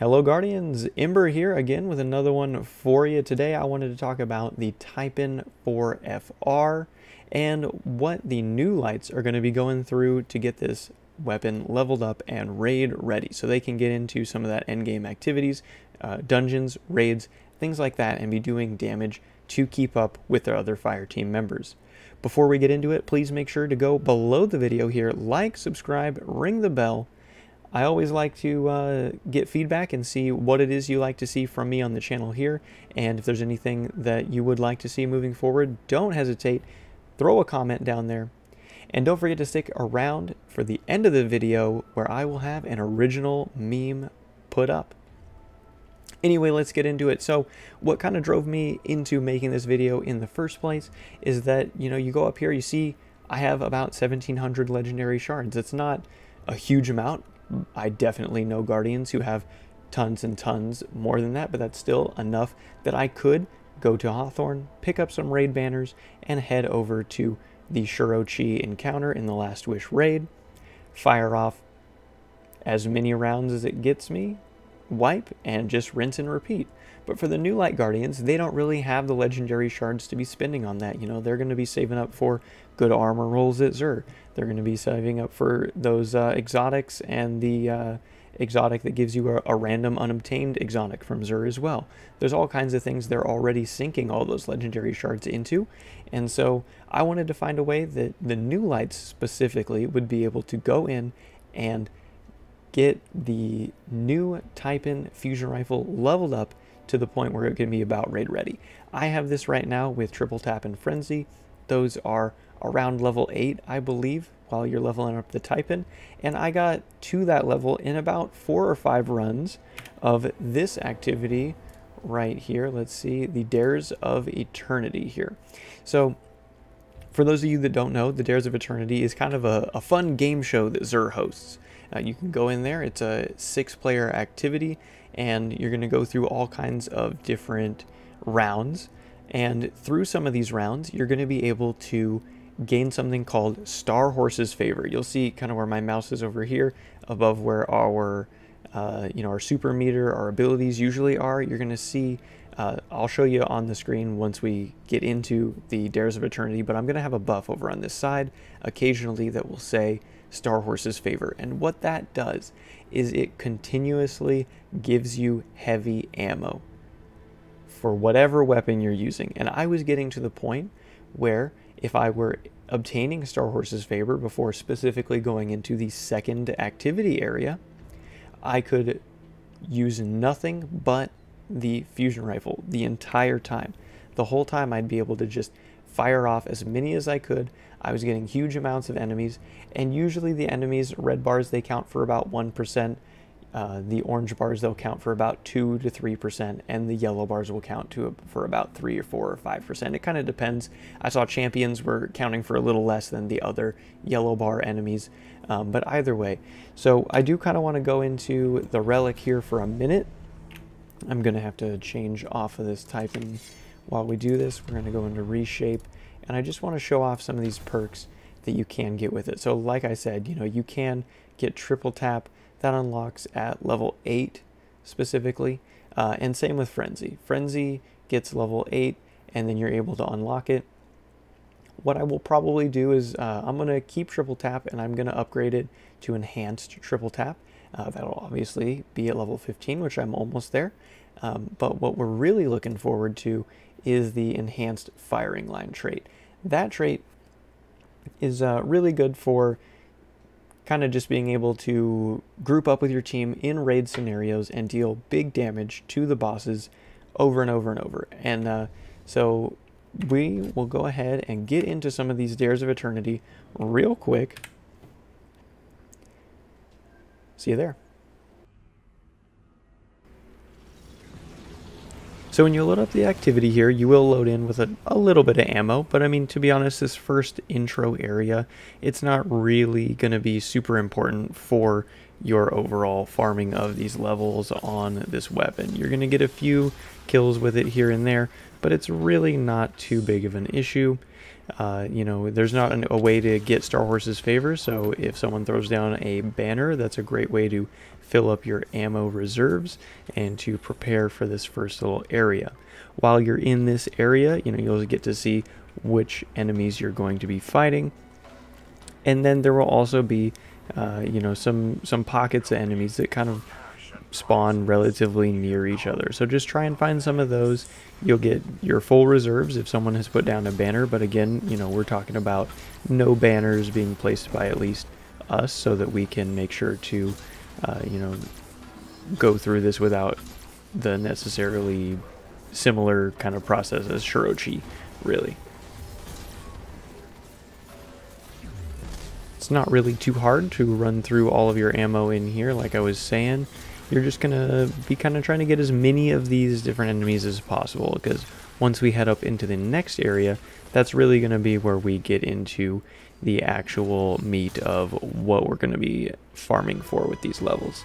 Hello Guardians, Ember here again with another one for you. Today I wanted to talk about the Taipan 4FR and what the new lights are going to be going through to get this weapon leveled up and raid ready so they can get into some of that endgame activities, uh, dungeons, raids, things like that and be doing damage to keep up with their other fire team members. Before we get into it, please make sure to go below the video here, like, subscribe, ring the bell, I always like to uh, get feedback and see what it is you like to see from me on the channel here. And if there's anything that you would like to see moving forward, don't hesitate. Throw a comment down there. And don't forget to stick around for the end of the video where I will have an original meme put up. Anyway, let's get into it. So what kind of drove me into making this video in the first place is that, you know, you go up here, you see I have about 1700 legendary shards. It's not a huge amount I definitely know Guardians who have tons and tons more than that, but that's still enough that I could go to Hawthorne, pick up some raid banners, and head over to the Shuro Chi encounter in the Last Wish raid, fire off as many rounds as it gets me, wipe, and just rinse and repeat. But for the new Light Guardians, they don't really have the legendary shards to be spending on that. You know, they're going to be saving up for good armor rolls at Xur. They're going to be saving up for those uh, exotics and the uh, exotic that gives you a, a, random unobtained exotic from Xur as well. There's all kinds of things they're already sinking all those legendary shards into. And so I wanted to find a way that the new lights specifically would be able to go in and get the new Taipan fusion rifle leveled up to the point where it can be about raid ready. I have this right now with triple tap and frenzy. Those are around level 8, I believe, while you're leveling up the Taipan. And I got to that level in about four or five runs of this activity right here. Let's see, the Dares of Eternity here. So for those of you that don't know, the Dares of Eternity is kind of a, a fun game show that Xur hosts. Uh, you can go in there, it's a six player activity and you're going to go through all kinds of different rounds. And through some of these rounds, you're going to be able to gain something called Starhorse's Favor. You'll see kind of where my mouse is over here, above where our, uh, you know, our super meter, our abilities usually are. You're going to see, uh, I'll show you on the screen once we get into the Dares of Eternity, but I'm going to have a buff over on this side occasionally that will say Starhorse's Favor. And what that does is it continuously gives you heavy ammo for whatever weapon you're using. And I was getting to the point where if I were obtaining Starhorse's favor before specifically going into the second activity area, I could use nothing but the fusion rifle the entire time. The whole time I'd be able to just fire off as many as I could. I was getting huge amounts of enemies, and usually the enemies, red bars, they count for about 1%. Uh, the orange bars, they'll count for about 2 to 3%, and the yellow bars will count to for about 3 or 4 or 5%. It kind of depends. I saw champions were counting for a little less than the other yellow bar enemies, um, but either way. So I do kind of want to go into the relic here for a minute. I'm going to have to change off of this Taipan while we do this, we're going to go into reshape, and I just want to show off some of these perks that you can get with it. So like I said, you know, you can get triple tap. That unlocks at level 8 specifically, uh, and same with Frenzy. Frenzy gets level 8, and then you're able to unlock it. What I will probably do is uh, I'm going to keep triple tap, and I'm going to upgrade it to enhanced triple tap. Uh, that'll obviously be at level 15, which I'm almost there. Um, but what we're really looking forward to is the enhanced firing line trait. That trait is uh, really good for kind of just being able to group up with your team in raid scenarios and deal big damage to the bosses over and over and over. And uh, so we will go ahead and get into some of these Dares of Eternity real quick. See you there. So when you load up the activity here, you will load in with a, a, little bit of ammo, but I mean, to be honest, this first intro area, it's not really going to be super important for your overall farming of these levels on this weapon. You're going to get a few kills with it here and there, but it's really not too big of an issue. Uh, you know, there's not an, a way to get Starhorse's favor, so if someone throws down a banner, that's a great way to fill up your ammo reserves and to prepare for this first little area. While you're in this area, you know, you'll get to see which enemies you're going to be fighting. And then there will also be, uh, you know, some, some pockets of enemies that kind of spawn relatively near each other. So just try and find some of those. You'll get your full reserves if someone has put down a banner, but again, you know, we're talking about no banners being placed by at least us so that we can make sure to, uh, you know, go through this without the necessarily similar kind of process as Shuro Chi, really. It's not really too hard to run through all of your ammo in here, like I was saying you're just going to be kind of trying to get as many of these different enemies as possible because once we head up into the next area, that's really going to be where we get into the actual meat of what we're going to be farming for with these levels.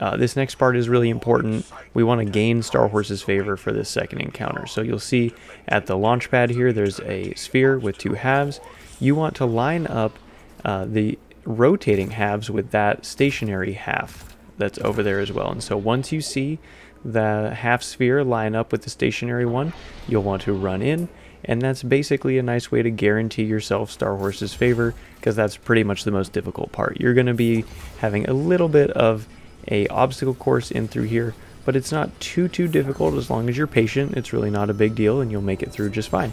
Uh, this next part is really important. We want to gain Starhorse's favor for this second encounter. So you'll see at the launch pad here, there's a sphere with two halves. You want to line up uh, the rotating halves with that stationary half that's over there as well. And so once you see the half sphere line up with the stationary one, you'll want to run in. And that's basically a nice way to guarantee yourself Starhorse's favor because that's pretty much the most difficult part. You're going to be having a little bit of a obstacle course in through here, but it's not too, too difficult as long as you're patient. It's really not a big deal and you'll make it through just fine.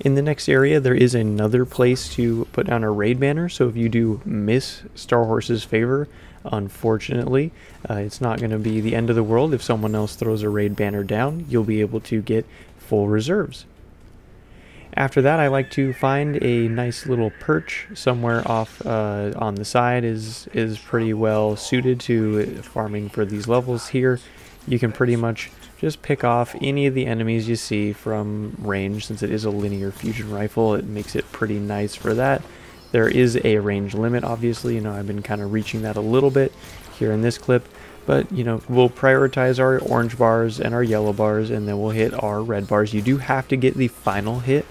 In the next area, there is another place to put down a raid banner. So if you do miss Starhorse's favor, unfortunately, uh, it's not going to be the end of the world. If someone else throws a raid banner down, you'll be able to get full reserves. After that, I like to find a nice little perch somewhere off uh, on the side is is pretty well suited to farming for these levels here. You can pretty much just pick off any of the enemies you see from range. Since it is a linear fusion rifle, it makes it pretty nice for that. There is a range limit, obviously. You know, I've been kind of reaching that a little bit here in this clip. But, you know, we'll prioritize our orange bars and our yellow bars, and then we'll hit our red bars. You do have to get the final hit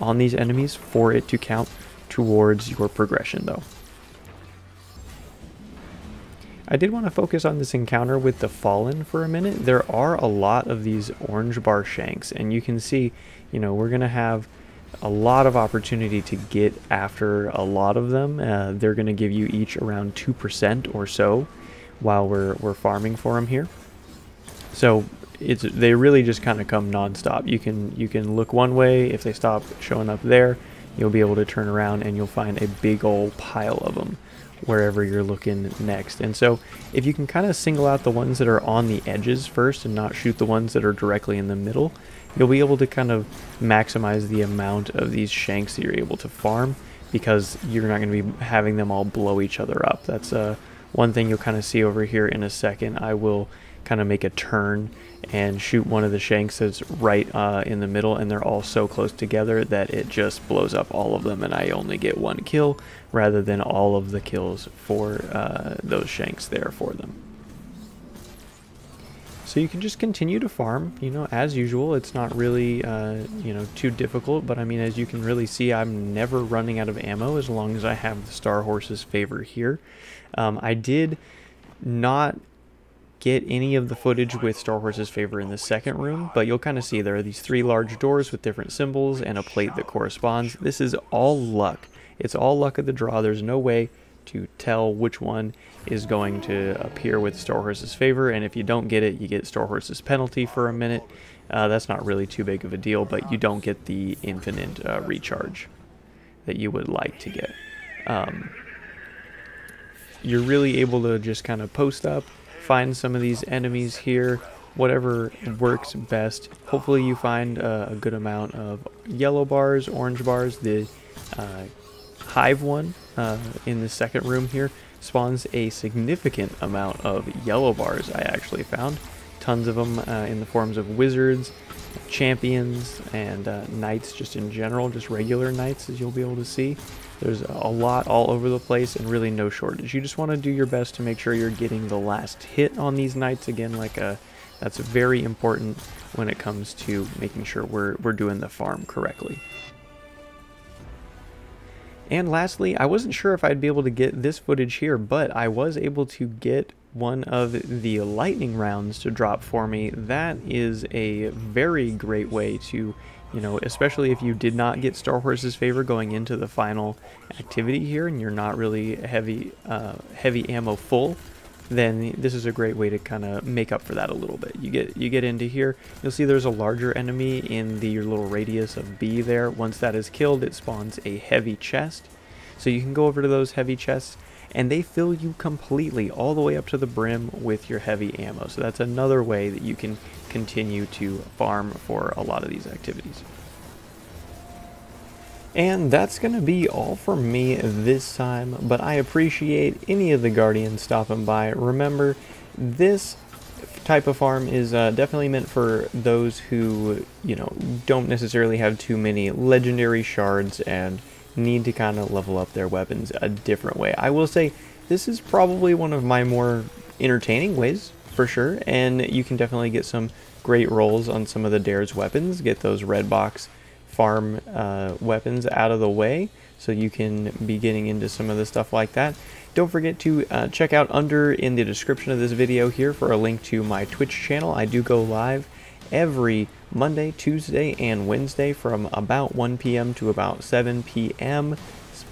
on these enemies for it to count towards your progression, though. I did want to focus on this encounter with the Fallen for a minute. There are a lot of these orange bar shanks, and you can see, you know, we're going to have a lot of opportunity to get after a lot of them. Uh, they're going to give you each around 2% or so while we're, we're farming for them here. So it's they really just kind of come nonstop. You can you can look one way. If they stop showing up there, you'll be able to turn around and you'll find a big old pile of them wherever you're looking next. And so if you can kind of single out the ones that are on the edges first and not shoot the ones that are directly in the middle, you'll be able to kind of maximize the amount of these shanks that you're able to farm because you're not going to be having them all blow each other up. That's uh, one thing you'll kind of see over here in a second. I will kind of make a turn and shoot one of the shanks that's right uh, in the middle and they're all so close together that it just blows up all of them and I only get one kill rather than all of the kills for uh, those shanks there for them. So you can just continue to farm, you know, as usual. It's not really, uh, you know, too difficult, but I mean, as you can really see, I'm never running out of ammo as long as I have the Starhorse's favor here. Um, I did not get any of the footage with Starhorse's favor in the second room, but you'll kind of see there are these three large doors with different symbols and a plate that corresponds. This is all luck. It's all luck of the draw. There's no way to tell which one is going to appear with Starhorse's favor, and if you don't get it, you get Starhorse's penalty for a minute. Uh, that's not really too big of a deal, but you don't get the infinite uh, recharge that you would like to get. Um, you're really able to just kind of post up, find some of these enemies here, whatever works best. Hopefully you find uh, a good amount of yellow bars, orange bars. The uh, hive one uh, in the second room here spawns a significant amount of yellow bars I actually found. Tons of them uh, in the forms of wizards, champions, and uh, knights just in general, just regular knights as you'll be able to see. There's a lot all over the place and really no shortage. You just want to do your best to make sure you're getting the last hit on these knights. Again, like a, uh, that's very important when it comes to making sure we're, we're doing the farm correctly. And lastly, I wasn't sure if I'd be able to get this footage here, but I was able to get one of the lightning rounds to drop for me. That is a very great way to, you know, especially if you did not get Starhorse's favor going into the final activity here and you're not really heavy, uh, heavy ammo full, then this is a great way to kind of make up for that a little bit. You get you get into here, you'll see there's a larger enemy in the little radius of B there. Once that is killed, it spawns a heavy chest. So you can go over to those heavy chests and they fill you completely all the way up to the brim with your heavy ammo. So that's another way that you can continue to farm for a lot of these activities. And that's going to be all for me this time, but I appreciate any of the Guardians stopping by. Remember, this type of farm is uh, definitely meant for those who, you know, don't necessarily have too many legendary shards and need to kind of level up their weapons a different way. I will say this is probably one of my more entertaining ways for sure, and you can definitely get some great rolls on some of the Dare's weapons, get those red box farm uh, weapons out of the way so you can be getting into some of the stuff like that. Don't forget to uh, check out under in the description of this video here for a link to my Twitch channel. I do go live every Monday, Tuesday, and Wednesday from about 1 p.m. to about 7 p.m.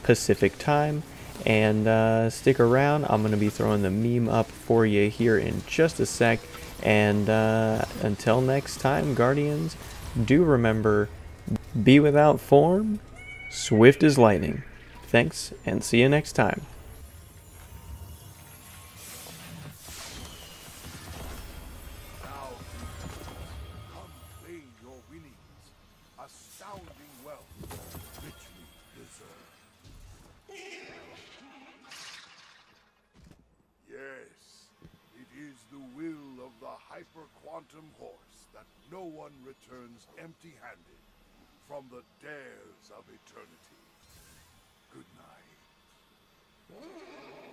Pacific time. And uh, stick around, I'm going to be throwing the meme up for you here in just a sec. And uh, until next time, Guardians, do remember be without form, swift as lightning. Thanks, and see you next time. horse that no one returns empty-handed from the dares of eternity. Good night.